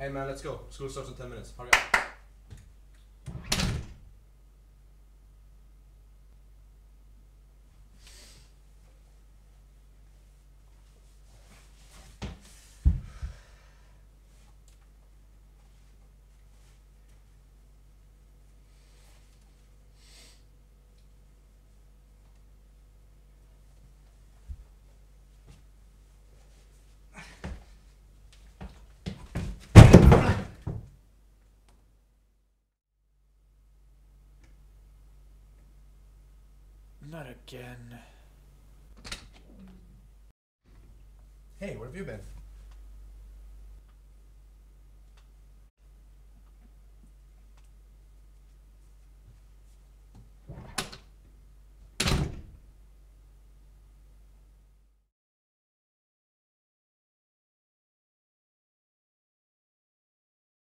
Hey man, let's go. School starts in 10 minutes. Hurry up. Not again. Hey, where have you been?